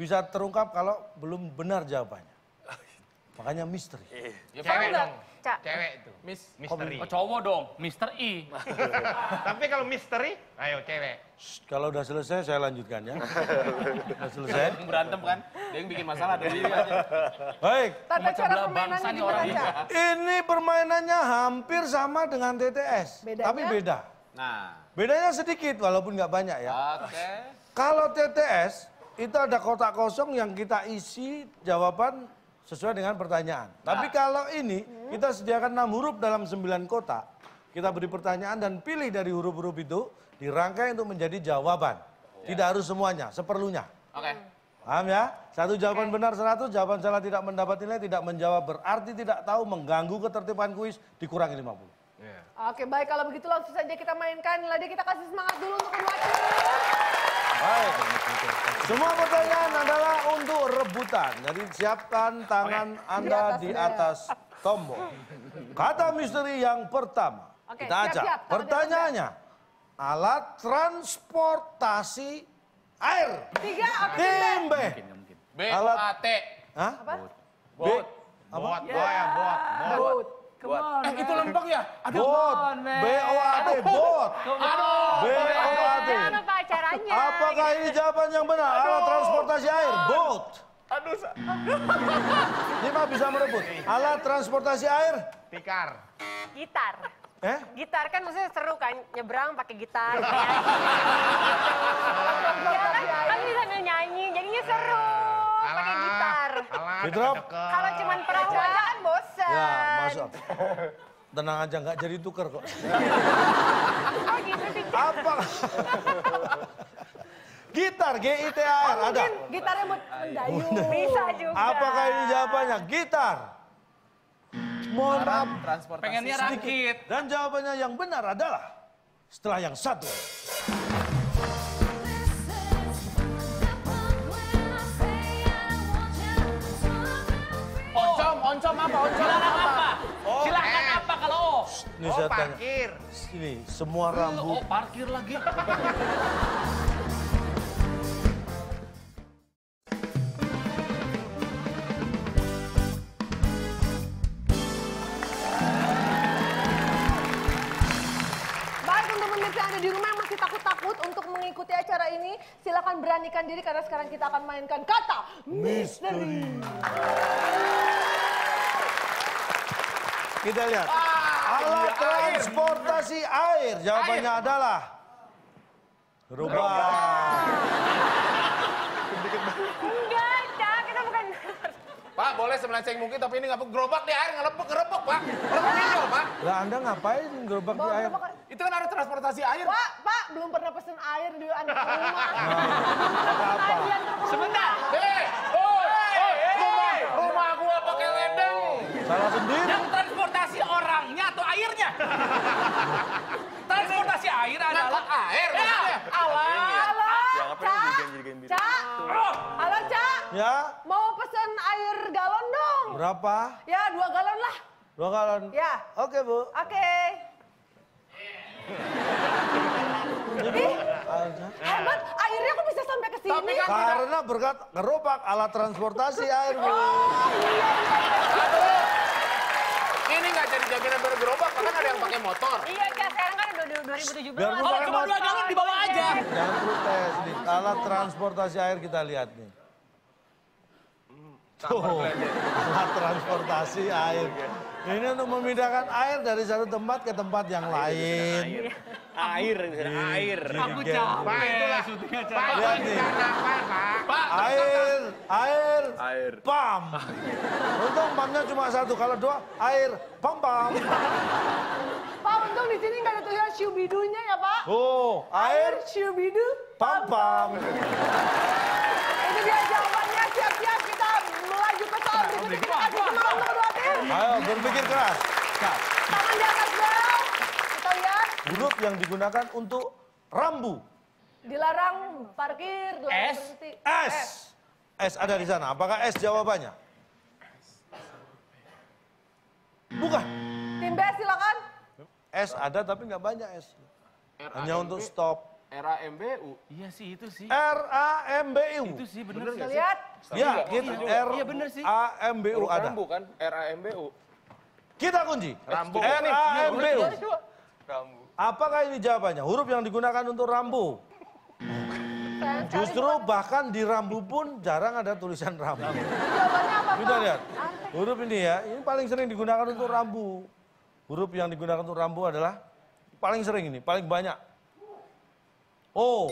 bisa terungkap kalau belum benar jawabannya. Makanya misteri.
Ya,
Cewek dong.
Cak.
Cewek itu.
Miss.
Misteri.
Oh, cowok dong, Mr. I.
Tapi kalau misteri, ayo cewek.
Shh, kalau udah selesai saya lanjutkan ya. Udah selesai.
Yang berantem kan, dia yang bikin masalah dari aja.
Baik,
Tata cara permainannya
bangsa nih orang ini.
Ini permainannya hampir sama dengan TTS,
Bedanya?
tapi beda.
Nah,
Bedanya sedikit walaupun nggak banyak ya.
oke.
Kalau TTS itu ada kotak kosong yang kita isi jawaban sesuai dengan pertanyaan. Tapi kalau ini kita sediakan 6 huruf dalam 9 kotak. Kita beri pertanyaan dan pilih dari huruf-huruf itu dirangkai untuk menjadi jawaban. Tidak harus semuanya, seperlunya.
Oke.
Paham ya? Satu jawaban benar 100, jawaban salah tidak mendapat nilai, tidak menjawab berarti tidak tahu, mengganggu ketertiban kuis, dikurangi 50.
Oke, baik kalau begitu langsung saja kita mainkan. Ladi kita kasih semangat dulu untuk kedua tim.
Baik. Semua pertanyaan adalah untuk rebutan. Jadi siapkan tangan Anda
Di
di
atas
tombol. Kata misteri yang pertama.
Oke,
Kita acak.
siap-siap. Taruh di
Pertanyaannya. Alat transportasi air.
Tiga, oke tim B.
B. Alat-
A T.
Hah?
Apa?
B.
Bot, boy ya, bot, bot.
Boat.
Come on,
Eh, itu lempeng ya? Aduh.
Bot.
man.
B O A T. Bot. B O A T. Apakah ini jawaban yang benar? Alat transportasi air. Boat.
Aduh.
Ini mah bisa merebut. Alat transportasi air.
Tikar.
Gitar.
Eh?
Gitar kan maksudnya seru kan, nyebrang pakai gitar. gitu. Ya kan, kan bisa nyanyi, jadinya seru. Pakai gitar.
Deket-deket.
Kalau cuman perahu aja kan bosen.
Ya, masuk. Tenang aja, nggak jadi tuker kok.
Oh gitu sih.
Apa? Gitar, G-I-T-A-R, ada.
Mungkin gitarnya buat mendayung.
Bisa juga.
Apakah ini jawabannya? Gitar. Mohon maaf.
Transportasi.
Pengennya rakit.
Dan jawabannya yang benar adalah setelah yang satu.
Oncom, oncom apa? Oncom apa?
apa? Silakan
eh.
apa kalau O?
Ini
Oh
saya tanya.
parkir.
Ini semua
Oh,
rambut.
parkir lagi.
Pemirsa yang ada di rumah yang masih takut-takut untuk mengikuti acara ini, silakan beranikan diri karena sekarang kita akan mainkan kata misteri.
Kita lihat.
Ah,
Alat
iya,
transportasi air. Jawabannya adalah gerobak.
Enggak, Cak. Kita bukan...
Pak, boleh semelenceng mungkin tapi ini nggak gerobak di air ngelepek ngerebek, Pak. Ngerebek pinjol, Pak.
Lah Anda ngapain gerobak di air?
gerobak.
Itu kan ada transportasi air.
Pak, Pak, belum pernah pesen air di antar rumah. Diantar ke
Sebentar.
Hei, oh, oh, rumah, rumah gua pakai ledeng.
Salah sendiri.
Yang transportasi orangnya atau airnya? transportasi air adalah
air
Ya,
maksudnya.
alat.
Halo,
Yang apa jadi gembira?
Ya,
Mau pesen air galon dong.
berapa?
Ya, dua galon lah.
Dua galon.
Ya.
Oke, Bu.
Oke.
Bu. Aja.
Hebat, airnya kok bisa sampai ke sini?
Tapi kan-
Karena berkat gerobak alat transportasi air, Bu.
Ini nggak jadi jaminan bergerobak, bahkan ada yang pakai motor.
Iya, Cak. Sekarang kan udah 2017.
Biar
Kalau
pakai
cuma dua galon dibawa aja.
Jangan protes nih. Alat transportasi air kita lihat nih. Tuh, alat transportasi air. Ini untuk memindahkan air dari satu tempat ke tempat yang lain.
Air, air.
Aku
Gigi.
capek.
Pak itulah.
syutingnya
Pak
capek.
Pak?
Pak,
Air, air,
Air.
pam. Untung pumpnya cuma satu, kalau dua air, pam pam.
Pak, untung di sini nggak ada tulisan syubidunya ya, Pak.
Oh, air,
syubidu,
pam pam.
Itu dia jawabannya. Siap-siap kedua tim.
Ayo berpikir keras.
Tangan di atas bel. Kita lihat.
Huruf yang digunakan untuk rambu.
Dilarang parkir, dilarang
S.
berhenti.
S. S ada di sana. Apakah S jawabannya? Bukan.
Tim B silakan.
S ada tapi nggak banyak S. Hanya untuk stop.
Era MBU.
Iya sih, itu sih.
R A M B U.
Itu sih bener
Kita
sih.
lihat.
Ya, kita R
Iya, bener sih.
A M B U
Huruf
ada.
rambu kan? Era MBU.
Kita kunci.
Rambu.
R A M B U.
Rambu.
Apakah ini jawabannya? Huruf yang digunakan untuk rambu. Justru bahkan di rambu pun jarang ada tulisan rambu.
Jawabannya apa,
Kita lihat. Huruf ini ya, ini paling sering digunakan untuk rambu. Huruf yang digunakan untuk rambu adalah paling sering ini, paling banyak. O.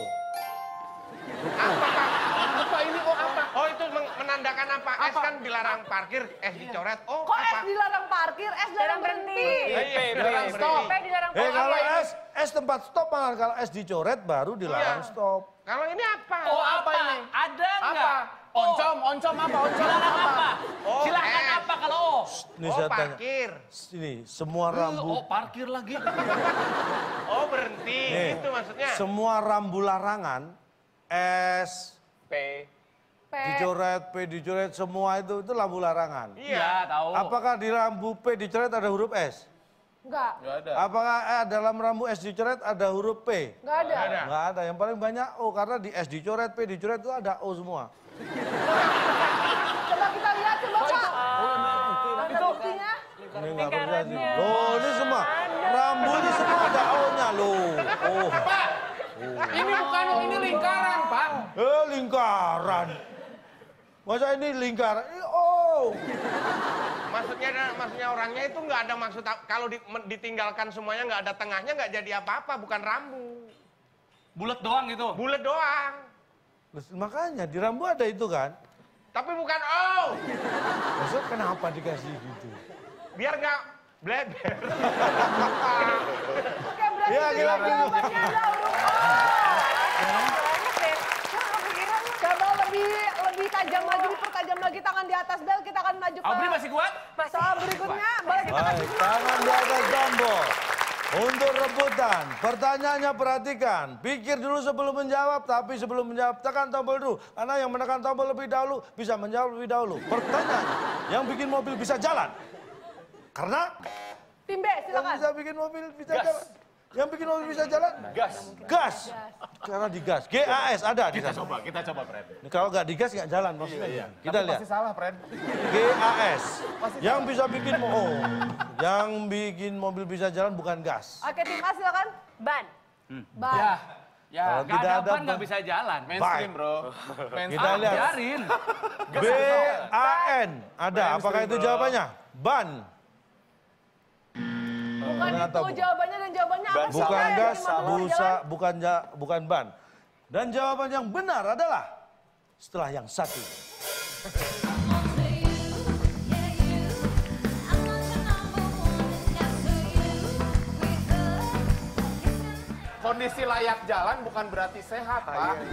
Apa ini oh apa? Oh itu menandakan apa? S kan dilarang parkir, S dicoret. Oh
Kok
apa?
S dilarang parkir, S dilarang berhenti?
Iya, iya, dilarang
Stop.
berhenti.
Sampai dilarang
Eh kalau
parkir.
S, S tempat stop malah kalau S dicoret baru dilarang
Iya.
stop.
Kalau ini apa?
Oh, apa ini? Ada
Apa?
nggak?
Oncom, oncom apa? Oncom apa?
apa?
Oh,
Silakan
S.
apa kalau O?
Ini
Oh
saya tanya.
parkir.
Ini semua
Oh,
rambu.
parkir lagi.
Oh berhenti. Itu maksudnya.
Semua rambu larangan S
P.
P.
dicoret, P dicoret, semua itu itu rambu larangan.
Iya.
Iya, tahu.
Apakah di rambu P dicoret ada huruf S?
Enggak,
Nggak ada.
Apakah eh, dalam rambu S dicoret ada huruf P?
enggak ada.
Ada.
Nggak ada. Yang paling banyak O karena di S dicoret, P dicoret itu ada O semua.
Coba kita lihat, coba Pak. Ada
nggak percaya sih. Loh, ini semua rambu ini semua ada O-nya loh. Oh,
Ini bukan ini lingkaran, Pak.
eh lingkaran. Masa ini lingkaran? Ini O.
Maksudnya maksudnya orangnya itu nggak ada maksud kalau di- ditinggalkan semuanya nggak ada tengahnya nggak jadi apa-apa, bukan rambu.
Bulat doang gitu.
Bulat doang.
Terus Makanya di rambu ada itu kan.
Tapi bukan oh.
Maksud kenapa dikasih gitu?
Biar nggak bleber.
Berarti
Iya, gila,
huruf O.
Banyak deh.
lebih lebih tajam lagi, dipertajam lagi tangan di atas bel, kita akan maju ke
Aubrey masih kuat?
soal berikutnya. Boleh kita
Baik, tangan di atas tombol. Untuk rebutan, pertanyaannya perhatikan. Pikir dulu sebelum menjawab, tapi sebelum menjawab tekan tombol dulu. Karena yang menekan tombol lebih dahulu bisa menjawab lebih dahulu. Pertanyaan, yang bikin mobil bisa jalan. Karena
tim B,
yang
silakan.
bisa bikin mobil bisa jalan. Yang bikin mobil bisa jalan?
Gas.
Gas. Karena digas. GAS ada di
Kita
sana.
coba, kita coba, Fred.
Kalau nggak digas nggak jalan maksudnya. Kita lihat.
Pasti salah, Fred.
GAS. Yang bisa bikin oh, yang bikin mobil bisa jalan bukan gas.
Oke, tim A silakan.
Ban.
Ban.
Ya. Ya,
Kalau tidak
ada
ada
ban nggak
ban.
bisa jalan.
Mainstream, bro.
Kita
Ah,
lihat.
biarin.
B A N ada. Apakah itu jawabannya? Ban.
Bukan itu
bukan.
jawabannya dan jawabannya apa?
Bukan gas, busa,
jalan?
bukan ja- bukan ban. Dan jawaban yang benar adalah setelah yang satu.
Kondisi layak jalan bukan berarti sehat, Pak.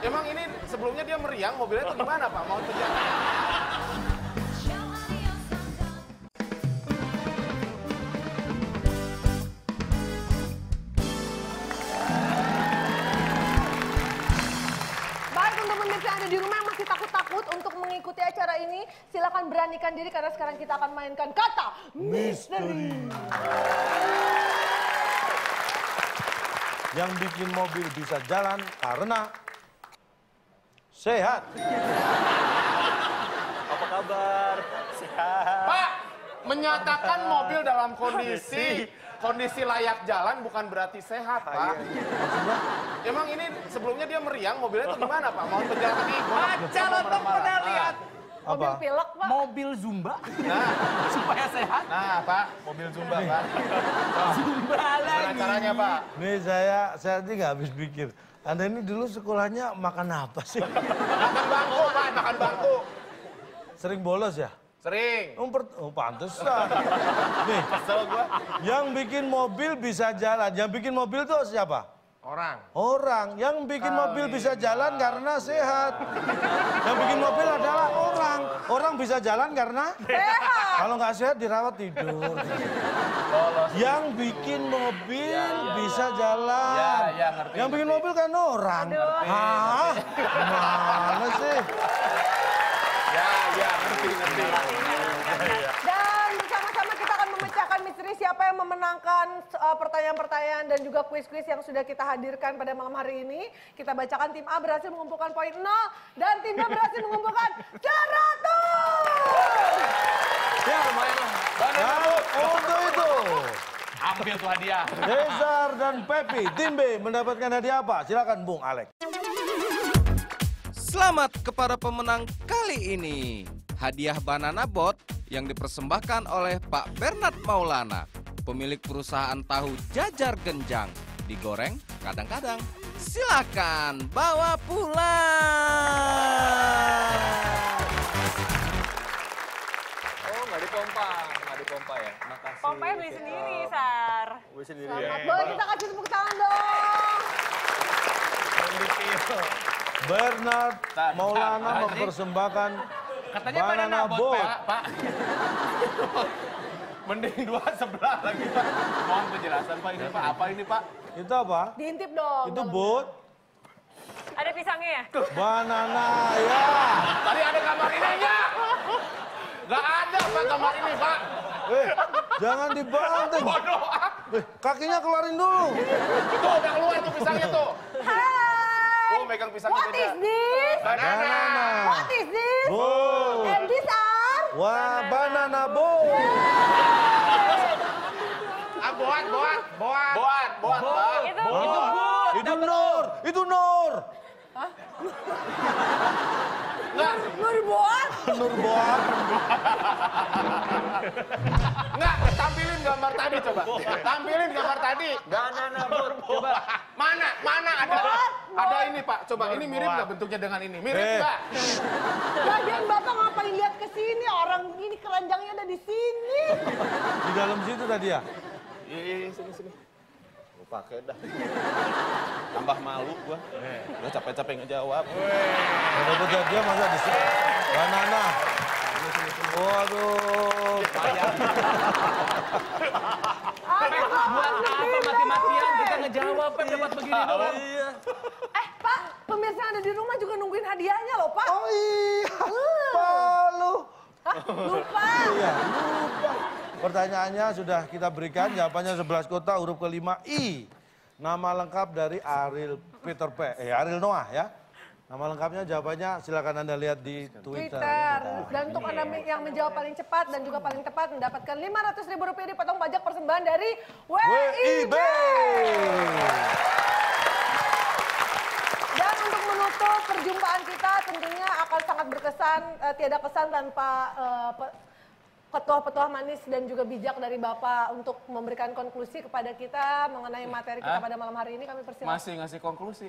Emang ini sebelumnya dia meriang, mobilnya itu gimana, Pak? Mau terjadi?
Yang ada di rumah yang masih takut-takut untuk mengikuti acara ini, silakan beranikan diri karena sekarang kita akan mainkan kata misteri.
Yang bikin mobil bisa jalan karena sehat.
Apa kabar? Sehat.
Pak, menyatakan mobil dalam kondisi kondisi layak jalan bukan berarti sehat, Pak. Emang ini sebelumnya dia meriang, mobilnya itu gimana, Pak? Mau berjalan di
Baca lontong pernah lihat.
Mobil
Apa?
pilek, Pak.
Mobil Zumba
Nah,
supaya sehat.
nah, Pak, mobil Zumba, Pak.
Zumba
Gimana
lagi.
caranya, Pak?
Nih saya, saya ini nggak habis pikir. Anda ini dulu sekolahnya makan apa sih?
Makan bangku, Pak, makan bangku.
Sering bolos ya?
Sering.
Oh, per- oh pantesan. Nih,
gua.
yang bikin mobil bisa jalan. Yang bikin mobil tuh siapa?
Orang.
Orang. Yang bikin mobil bisa jalan karena sehat. Yang bikin mobil adalah orang. Orang bisa jalan karena
Sehat.
kalau nggak sehat dirawat tidur. Yang bikin mobil bisa jalan.
Ya, ya, ngerti,
Yang bikin
ngerti.
mobil kan orang. Hah? Gimana sih?
Ya, ya.
Dan bersama-sama kita akan memecahkan misteri siapa yang memenangkan uh, pertanyaan-pertanyaan dan juga kuis-kuis yang sudah kita hadirkan pada malam hari ini. Kita bacakan tim A berhasil mengumpulkan poin 0 dan tim B berhasil mengumpulkan 100.
Ya, lumayan lah.
Dan untuk itu,
Ambil tuh hadiah.
Cesar dan Pepi, tim B mendapatkan hadiah apa? Silakan Bung Alex.
Selamat kepada pemenang kali ini. Hadiah Banana Bot yang dipersembahkan oleh Pak Bernard Maulana, pemilik perusahaan tahu jajar genjang. Digoreng kadang-kadang. Silakan bawa pulang.
Oh, nggak dipompa. Nggak dipompa ya. Makasih.
Pompanya beli sendiri, Sar.
Beli sendiri ya.
Selamat. Boleh kita kasih tepuk tangan dong.
Bernard Maulana mempersembahkan
Katanya
Banana
banana
boat.
Pak. Pak.
Mending dua sebelah lagi, Pak. Mohon penjelasan, Pak. Ini, Pak. Apa ini, Pak?
itu apa?
Diintip dong.
Itu bot,
Ada pisangnya ya?
banana ya.
Tadi ada kamar ini enggak? Enggak ada, Pak, kamar ini, Pak.
Eh, jangan dibanting.
Bodoh.
Eh, kakinya keluarin dulu.
Tuh, udah keluar tuh pisangnya tuh.
Hai.
Oh, megang pisangnya
What
beda.
is this?
Banana.
What is this?
Bot.
And these are?
Wah, banana bot.
Ah, boat, boat, boat.
Boat, boat, Pak.
Itu
Wah, itu Nur, itu Nur.
Enggak,
Nur buat?
Nur boat.
enggak. Tampilin gambar tadi coba. Tampilin gambar tadi.
Banana boat. Coba.
Mana, mana ada? Ada ini, Pak. Coba, ini mirip nggak bentuknya dengan ini? Mirip
Eh.
nggak?
Lagian bapak ngapain lihat ke sini? Orang ini keranjangnya ada di sini.
Di dalam situ tadi ya.
Iya, iya, sini, sini. Lu pakai dah. Tambah malu gua. Udah capek-capek ngejawab.
Dapat hadiah masa di Banana. Waduh.
Buat apa mati-matian kita ngejawab Pep dapat begini doang.
Iya.
Eh, Pak, pemirsa yang ada di rumah juga nungguin hadiahnya loh, Pak.
Oh iya. Palu.
Hah? Lupa.
Iya, lupa. Pertanyaannya sudah kita berikan, jawabannya 11 kota, huruf kelima I. Nama lengkap dari Ariel Peter Pan, eh Ariel Noah ya. Nama lengkapnya jawabannya silakan Anda lihat di Twitter.
Twitter. Dan untuk Anda yang menjawab paling cepat dan juga paling tepat mendapatkan 500 ribu rupiah dipotong pajak persembahan dari WIB. Dan untuk menutup perjumpaan kita tentunya akan sangat berkesan, eh, tiada kesan tanpa eh, petuah-petuah manis dan juga bijak dari Bapak untuk memberikan konklusi kepada kita mengenai materi kita
Hah?
pada malam hari ini. Kami persilakan.
Masih ngasih konklusi.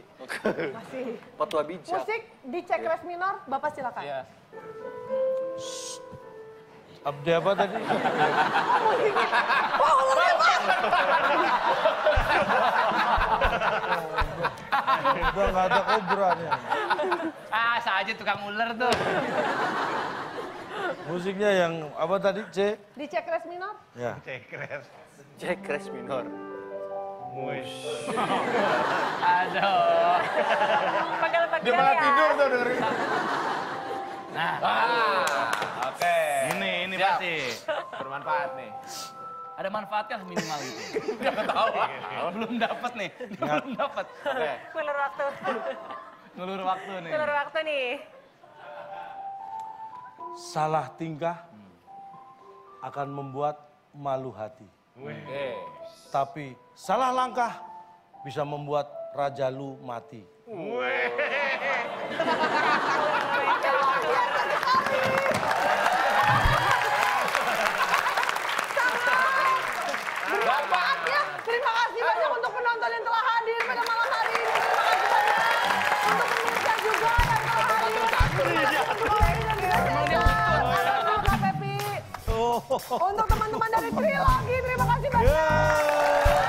Masih.
Petua bijak.
Musik di cek res minor, Bapak silakan.
Iya.
Abdi apa tadi?
Wah, ularnya, Pak!
Udah nggak ada kobra nih.
Ah, saja tukang ular tuh.
Musiknya yang apa tadi? C?
Di cek res minor?
Ya.
Cek crash minor.
Aduh.
Pegel-pegel
Dia malah
ya.
tidur tuh dengerin.
Nah,
Oke.
ini ini
Siap.
pasti.
Bermanfaat nih.
Ada manfaatkah minimal itu? Gak tahu. Belum dapat nih. Belum dapat.
Oke.
Ngulur waktu.
Ngelur waktu nih.
Ngulur waktu nih.
Salah tingkah akan membuat malu hati.
Oke.
Tapi salah langkah bisa membuat raja lu mati.
Bermanfaat Untuk teman-teman dari Trilogi, terima kasih banyak.